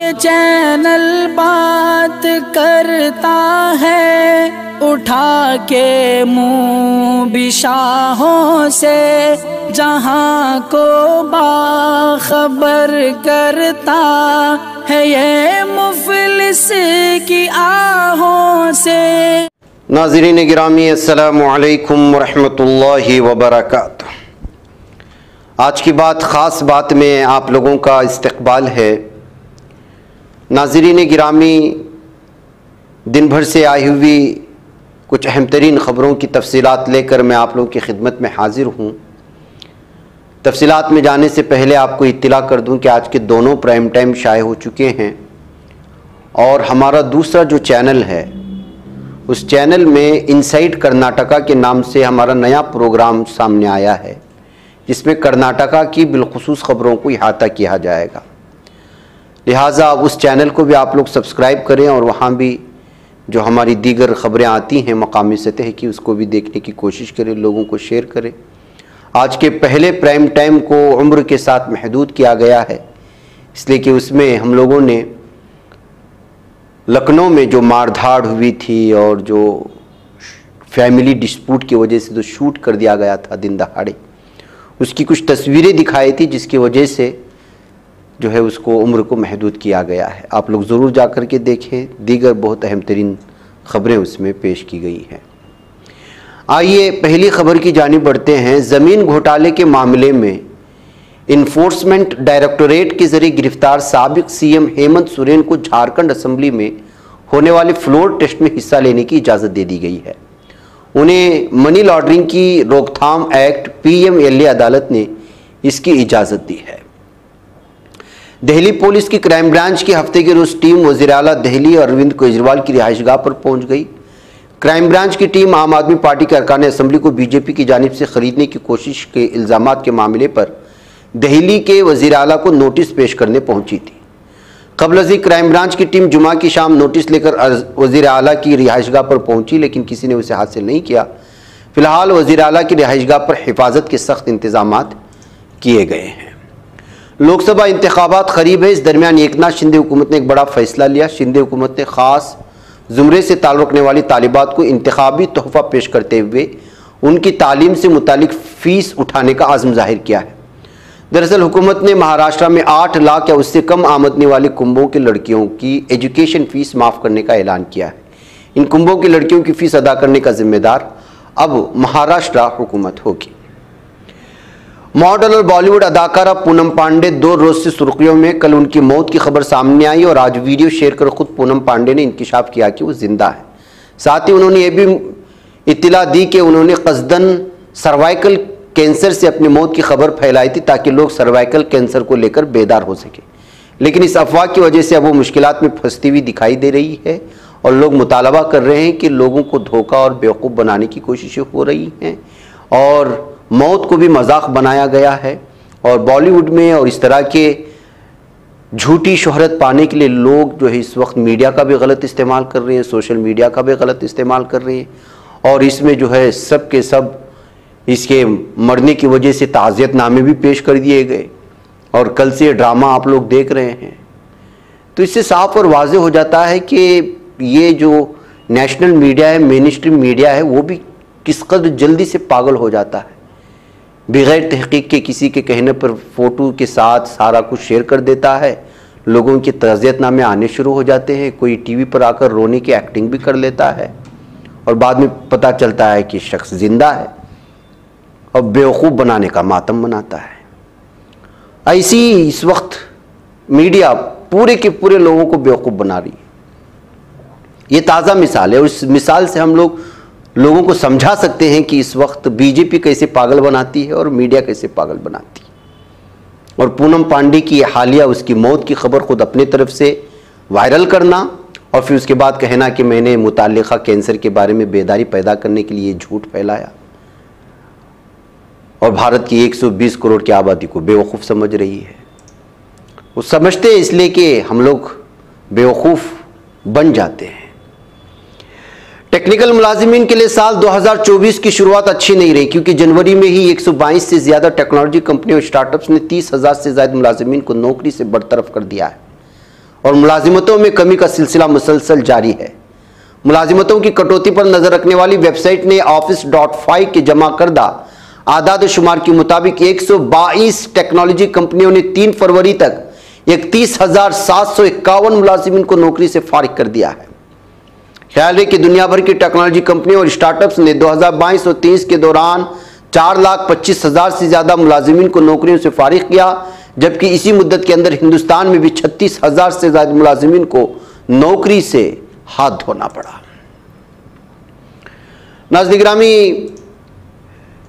Channel बात करता है, उठा के मुँह बिशाहों से, जहाँ को बाखबर करता है ये मुफलिस की आहों से। नाजरीन गिरामी असलकम वरहमतुल्लाहि वबरकatuh आज की बात, ख़ास बात में आप लोगों का इस्तकबाल है नाजरीन गिरामी दिन भर से आई हुई कुछ अहम तरीन ख़बरों की तफसीत लेकर मैं आप लोगों की खिदमत में हाजिर हूँ। तफसीत में जाने से पहले आपको इतला कर दूँ कि आज के दोनों प्राइम टाइम शाये हो चुके हैं और हमारा दूसरा जो चैनल है, उस चैनल में इनसाइड कर्नाटका के नाम से हमारा नया प्रोग्राम सामने आया है, जिसमें कर्नाटका की बिलखसूस ख़बरों को अहाता किया जाएगा। लिहाजा उस चैनल को भी आप लोग सब्सक्राइब करें और वहाँ भी जो हमारी दीगर ख़बरें आती हैं, मकामी सतह की, उसको भी देखने की कोशिश करें, लोगों को शेयर करें। आज के पहले प्राइम टाइम को उम्र के साथ महदूद किया गया है। इसलिए कि उसमें हम लोगों ने लखनऊ में जो मारधाड़ हुई थी और जो फैमिली डिस्प्यूट की वजह से जो शूट कर दिया गया था दिन दहाड़े। उसकी कुछ तस्वीरें दिखाई थी जिसकी वजह से जो है उसको उम्र को महदूद किया गया है। आप लोग ज़रूर जा कर के देखें। दीगर बहुत अहम तरीन ख़बरें उसमें पेश की गई हैं। आइए पहली खबर की जानी बढ़ते हैं। ज़मीन घोटाले के मामले में इन्फोर्समेंट डायरेक्टोरेट के ज़रिए गिरफ़्तार सबक सीएम हेमंत सोरेन को झारखंड असम्बली में होने वाले फ्लोर टेस्ट में हिस्सा लेने की इजाज़त दे दी गई है। उन्हें मनी लॉन्ड्रिंग की रोकथाम एक्ट पीएमएलए अदालत ने इसकी इजाज़त दी है। दिल्ली पुलिस की क्राइम ब्रांच की हफ़्ते की रोज टीम वज़ीर अला दिल्ली और अरविंद केजरीवाल की रिहाइशगाह पर पहुँच गई। क्राइम ब्रांच की टीम आम आदमी पार्टी के अरकान असम्बली को बीजेपी की जानब से खरीदने की कोशिश के इल्ज़ाम के मामले पर दिल्ली के वज़ीर अला को नोटिस पेश करने पहुँची थी। कबल अजी क्राइम ब्रांच की टीम जुमा की शाम नोटिस लेकर वज़ीर अला की रिहाइशगाह पर पहुँची, लेकिन किसी ने उसे हासिल नहीं किया। फ़िलहाल वज़ीर अला की रिहाइशगाह पर हिफाजत के सख्त इंतज़ाम किए गए हैं। लोकसभा इंतबात करीब है। इस दरमियान एक नाथ शिंदे हुकूमत ने एक बड़ा फैसला लिया। शिंदे हुकूमत ने ख़ास ज़ुमरे से ताल्लुक़ रखने वाली तालिबात को इंतबी तोहफ़ा पेश करते हुए उनकी तालीम से मुतल फ़ीस उठाने का आज़म ज़ाहिर किया है। दरअसल हुकूमत ने महाराष्ट्र में आठ लाख या उससे कम आमदनी वाले कुंभों की लड़कियों की एजुकेशन फ़ीस माफ़ करने का ऐलान किया है। इन कुंभों की लड़कियों की फ़ीस अदा करने का जिम्मेदार अब महाराष्ट्र हुकूमत होगी। मॉडल और बॉलीवुड अदाकारा पूनम पांडे दो रोज से सुर्खियों में। कल उनकी मौत की खबर सामने आई और आज वीडियो शेयर कर खुद पूनम पांडे ने इंकशाफ किया कि वो ज़िंदा है। साथ ही उन्होंने ये भी इतला दी कि उन्होंने कसदन सर्वाइकल कैंसर से अपनी मौत की खबर फैलाई थी ताकि लोग सर्वाइकल कैंसर को लेकर बेदार हो सके। लेकिन इस अफवाह की वजह से अब वो मुश्किल में फंसती हुई दिखाई दे रही है और लोग मुतालबा कर रहे हैं कि लोगों को धोखा और बेवकूफ़ बनाने की कोशिशें हो रही हैं और मौत को भी मज़ाक बनाया गया है और बॉलीवुड में और इस तरह के झूठी शोहरत पाने के लिए लोग जो है इस वक्त मीडिया का भी गलत इस्तेमाल कर रहे हैं, सोशल मीडिया का भी गलत इस्तेमाल कर रहे हैं और इसमें जो है सब के सब इसके मरने की वजह से ताज़ियत नामे भी पेश कर दिए गए और कल से ये ड्रामा आप लोग देख रहे हैं। तो इससे साफ़ और वाज हो जाता है कि ये जो नेशनल मीडिया है मेन स्ट्रीम मीडिया है, वो भी किस कदर जल्दी से पागल हो जाता है। बग़ैर तहकीक के किसी के कहने पर फ़ोटो के साथ सारा कुछ शेयर कर देता है। लोगों के तजियतनामे आने शुरू हो जाते हैं। कोई टीवी पर आकर रोने की एक्टिंग भी कर लेता है। और बाद में पता चलता है कि शख्स ज़िंदा है और बेवकूफ़ बनाने का मातम बनाता है। ऐसी इस वक्त मीडिया पूरे के पूरे लोगों को बेवकूफ़ बना रही है। ये ताज़ा मिसाल है और इस मिसाल से हम लोग लोगों को समझा सकते हैं कि इस वक्त बीजेपी कैसे पागल बनाती है और मीडिया कैसे पागल बनाती है। और पूनम पांडे की हालिया, उसकी मौत की खबर खुद अपने तरफ़ से वायरल करना और फिर उसके बाद कहना कि मैंने मुतल कैंसर के बारे में बेदारी पैदा करने के लिए झूठ फैलाया और भारत की 120 करोड़ की आबादी को बेवकूफ़ समझ रही है। वो समझते हैं इसलिए कि हम लोग बेवकूफ़ बन जाते हैं। टेक्निकल मुलाजमीन के लिए साल 2024 की शुरुआत अच्छी नहीं रही, क्योंकि जनवरी में ही 122 से ज़्यादा टेक्नोलॉजी कंपनी और स्टार्टअप्स ने तीस हज़ार से ज़्यादा मुलाजमीन को नौकरी से बरतरफ कर दिया है। और मुलाजिमतों में कमी का सिलसिला मुसलसल जारी है। मुलाजिमतों की कटौती पर नज़र रखने वाली वेबसाइट ने ऑफ़िस डॉट फाइव के जमा करदा आदाद शुमार के मुताबिक एक सौ बाईस टेक्नोलॉजी कंपनियों ने तीन फरवरी तक इकतीस हज़ार मुलाजिमिन को नौकरी से फारिग कर दिया है। ख्याल है कि दुनिया भर की टेक्नोलॉजी कंपनियों और स्टार्टअप्स ने दो हज़ार बाईस और तेईस के दौरान चार लाख पच्चीस हज़ार से ज़्यादा मुलाजिमिन को नौकरियों से फारिग किया, जबकि इसी मुद्दत के अंदर हिंदुस्तान में भी छत्तीस हज़ार से ज़्यादा मुलाजिमिन को नौकरी से हाथ धोना पड़ा। नाजनिग्रामी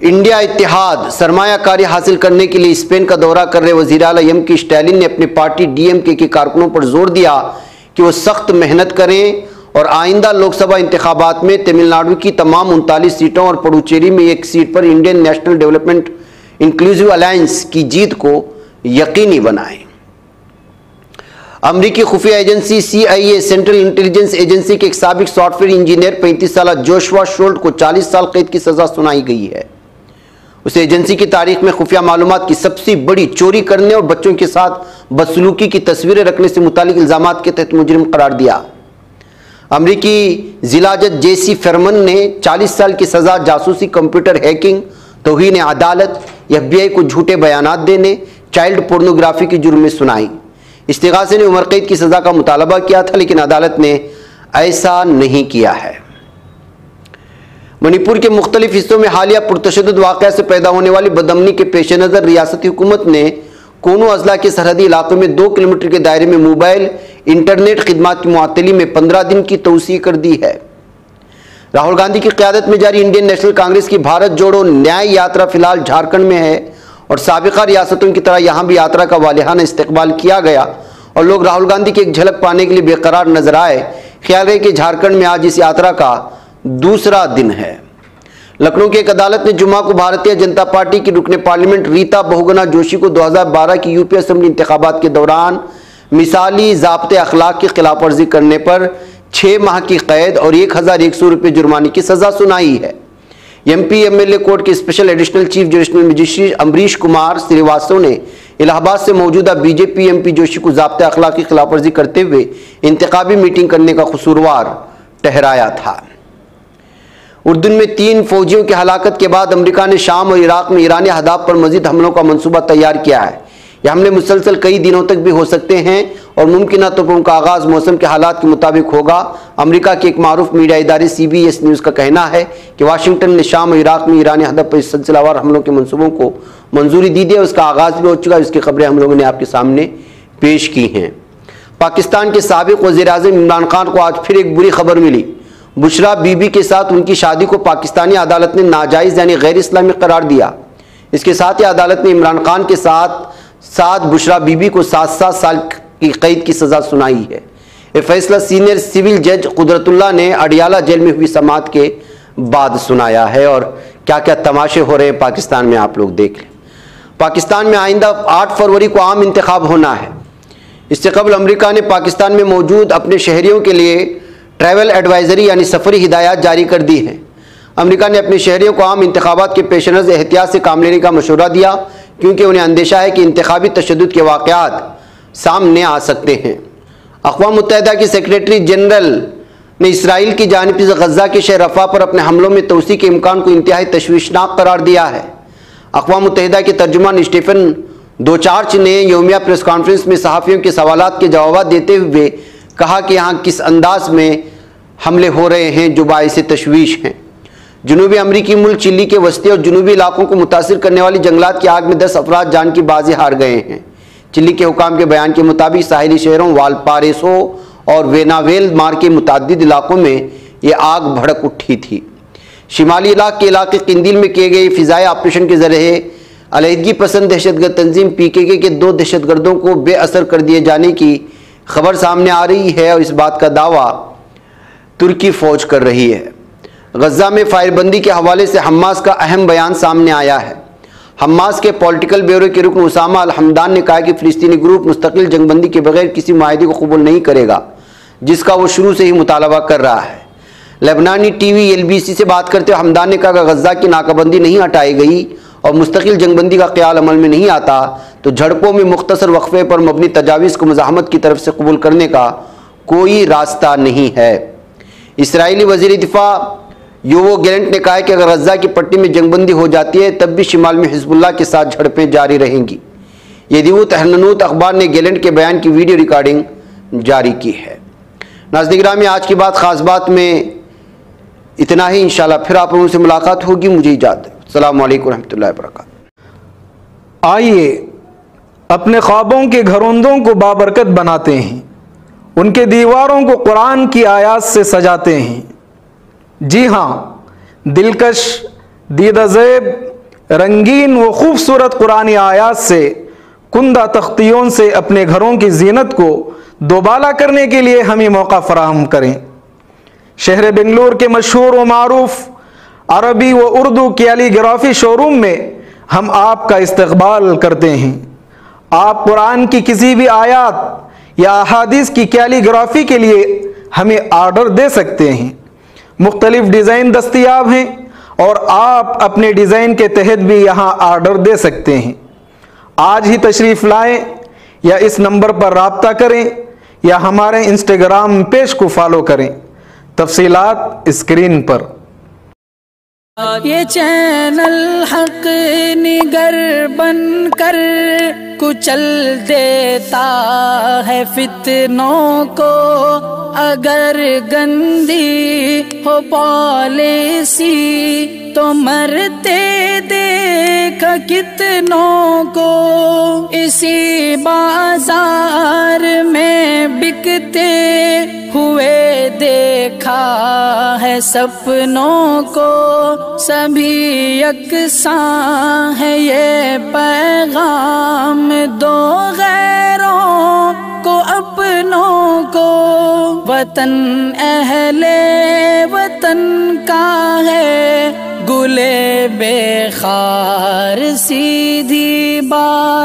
इंडिया इतिहाद सरमायाकारी हासिल करने के लिए स्पेन का दौरा कर रहे वज़ीर एम के स्टैलिन ने अपनी पार्टी डीएमके के कारकुनों पर ज़ोर दिया कि वो सख्त मेहनत करें और आइंदा लोकसभा इंतबात में तमिलनाडु की तमाम उनतालीस सीटों और पडुचेरी में एक सीट पर Indian national development inclusive alliance की जीत को यकीनी बनाएँ। अमरीकी खुफिया agency CIA central intelligence agency के एक सबक सॉफ्टवेयर इंजीनियर 35 साल जोशवा शोल्ट को 40 साल कैद की सजा सुनाई गई है। उस एजेंसी की तारीख में खुफिया मालूम की सबसे बड़ी चोरी करने और बच्चों के साथ बदसलूकी की तस्वीरें रखने से मुतालिक इल्ज़ाम के तहत मुजरिम करार दिया। अमरीकी जिला जज जेसी फरमन ने 40 साल की सजा जासूसी कंप्यूटर हैकिंग, तोहन अदालत एफ़ बी आई को झूठे बयान देने, चाइल्ड पोर्नोग्राफी के जुर्म में सुनाई। इस्तेगासे ने उम्र कैद की सज़ा का मुतालबा किया था, लेकिन अदालत ने ऐसा नहीं किया है। मणिपुर के मुख्तलिफ़ हिस्सों में हालिया पुरतशद वाक़ से पैदा होने वाली बदमनी के पेश नज़र रियासती हुकूमत ने कोनो अजला के सरहदी इलाकों में दो किलोमीटर के दायरे में मोबाइल इंटरनेट खदमात की मुअतली में पंद्रह दिन की तोसी कर दी है। राहुल गांधी की क्यादत में जारी इंडियन नेशनल कांग्रेस की भारत जोड़ो न्याय यात्रा फ़िलहाल झारखंड में है और सबका रियासतों की तरह यहाँ भी यात्रा का वालिहाना इस्तेकबाल किया गया और लोग राहुल गांधी की एक झलक पाने के लिए बेकरार नज़र आए। ख्याल है कि झारखंड में आज इस यात्रा का दूसरा दिन है। लखनऊ की एक अदालत ने जुमा को भारतीय जनता पार्टी की रुकने पार्लियामेंट रीता बहुगुना जोशी को 2012 की यूपी असम्बली इंतबात के दौरान मिसाली जबते अखलाक की खिलाफ वर्जी करने पर छः माह की कैद और एक हज़ार एक सौ रुपये जुर्माने की सज़ा सुनाई है। M P M L A court के special additional chief judicial magistrate Amrish Kumar Shrivastava ने इलाहाबाद से मौजूदा बीजेपी एम पी जोशी को जबते अखलाक की खिलाफवर्जी करते हुए इंतबी मीटिंग करने का कसूरवार ठहराया था। उर्दन में तीन फौजियों की हलाकत के बाद अमरीका ने शाम और इराक में ईरानी हदाब पर मजीद हमलों का मनसूबा तैयार किया है। यह हमले मुसलसल कई दिनों तक भी हो सकते हैं और मुमकिन तौर पर उनका आगाज़ मौसम के हालात के मुताबिक होगा। अमरीका के एक मरूफ मीडिया इदारे सी बी एस न्यूज़ का कहना है कि वाशिंगटन ने शाम इराक में ईरानी हदब पर सिलसिलावार हमलों के मनसूबों को मंजूरी दी दी है उसका आगाज़ भी हो चुका है। इसकी खबरें हम लोगों ने आपके सामने पेश की हैं। पाकिस्तान के सबक वजी अजम इमरान खान को आज फिर एक बुरी खबर मिली। बुशरा बीबी के साथ उनकी शादी को पाकिस्तानी अदालत ने नाजायज़ यानी गैर इस्लामी करार दिया। इसके साथ ही अदालत ने इमरान खान के साथ साथ बुशरा बीबी को सात सात साल की कैद की सज़ा सुनाई है। यह फैसला सीनियर सिविल जज कुदरतुल्ला ने अडियाला जेल में हुई समात के बाद सुनाया है और क्या क्या तमाशे हो रहे हैं पाकिस्तान में आप लोग देख लें। पाकिस्तान में आइंदा आठ फरवरी को आम इंतखब होना है। इससे कबल अमरीका ने पाकिस्तान में मौजूद अपने शहरीों के लिए ट्रैवल एडवाइजरी यानी सफरी हिदायत जारी कर दी है। अमरीका ने अपने शहरीों को आम इंतबात के पेश नज़र एहतियात से काम लेने का मशवरा दिया। क्योंकि उन्हें अंदेशा है कि इंतबी तशद के वाक़ात सामने आ सकते हैं। अकवा मुतहदा की सेक्रेटरी जनरल ने इसराइल की जानब से गजा के शहर रफा पर अपने हमलों में तोसी के इम्कान को इंतहाई तशवीशनाक करार दिया है। अकवा मुतहदा के तर्जुमान स्टीफन दोचार्च ने योमिया प्रेस कॉन्फ्रेंस में सहाफ़ियों के सवाल के जवाब देते हुए कहा कि यहाँ किस अंदाज में हमले हो रहे हैं जो बायस तशवीश हैं। जनूबी अमरीकी मुल्क चिल्ली के वस्ती और जनूबी इलाकों को मुतासर करने वाली जंगलात की आग में दस अफराद जान की बाजी हार गए हैं। चिल्ली के हुकाम के बयान के मुताबिक साहिली शहरों वालपारेसो और वेनावेल मार के मुतद इलाकों में ये आग भड़क उठी थी। शिमाली इलाक के इलाके किंदिल में किए गए फ़िज़ाई ऑपरेशन के ज़रिए अलीदगी पसंद दहशतगर्द तंजीम पी के के दो दहशतगर्दों को बेअसर कर दिए जाने की खबर सामने आ रही है और इस बात का दावा तुर्की फ़ौज कर रही है। गजा में फायरबंदी के हवाले से हमास का अहम बयान सामने आया है। हमास के पॉलिटिकल ब्यूरो के रुकन उसामा अल हमदान ने कहा कि फ़लस्तीनी ग्रुप मुस्तकिल जंगबंदी के बगैर किसी माहे को कबूल नहीं करेगा, जिसका वो शुरू से ही मुतालबा कर रहा है। लेबनानी T V L B C से बात करते हुए हमदान ने कहा कि गजा की नाकाबंदी नहीं हटाई गई और मुस्तकिल जंगबंदी का ख्याल अमल में नहीं आता तो झड़पों में मुख्तर वक्फे पर मबनी तजावीज़ को मजामत की तरफ़ से कबूल करने का कोई रास्ता नहीं है। इसराइली वज़ीर दिफा यूवो गैलेंट ने कहा है कि अगर गजा की पट्टी में जंगबंदी हो जाती है, तब भी शिमाल में हिजबुल्ला के साथ झड़पें जारी रहेंगी। यदि वो तहनूत अखबार ने गैलेंट के बयान की वीडियो रिकॉर्डिंग जारी की है। नाजनिगरा में आज की बात, ख़ास बात में इतना ही। इंशाल्लाह फिर आप लोगों से मुलाकात होगी। मुझे इजाज़त अल्लाम वरहमल वर्क आइए, अपने ख्वाबों के घरोंदों को बाबरकत बनाते हैं। उनके दीवारों को कुरान की आयात से सजाते हैं। जी हाँ दिलकश दीदजेब रंगीन व खूबसूरत कुरानी आयात से, कुंदा तख्तियों से अपने घरों की जीनत को दोबाला करने के लिए हमें मौका फराहम करें। शहर बेंगलोर के मशहूर व मरूफ, अरबी व उर्दू कैलीग्राफी शोरूम में हम आपका इस्तबाल करते हैं। आप कुरान की किसी भी आयात या अहादीस की कैलीग्राफी के लिए हमें आर्डर दे सकते हैं। मुख्तलिफ़ डिज़ाइन दस्तियाब हैं और आप अपने डिज़ाइन के तहत भी यहाँ आर्डर दे सकते हैं। आज ही तशरीफ़ लाएँ या इस नंबर पर रबता करें या हमारे इंस्टाग्राम पेज को फॉलो करें। तफसीलात स्क्रीन पर। ये चैनल हक निगर बन कर कुचल देता है फितनों को। अगर गंदी हो पॉलिसी तो मरते देख कितनों को। इसी बाज़ार में बिकते हुए देखा है सपनों को सभी यकसा है ये पैगाम दो गैरों को अपनों को। वतन अहले वतन का है, गुले बेखार सीधी बात।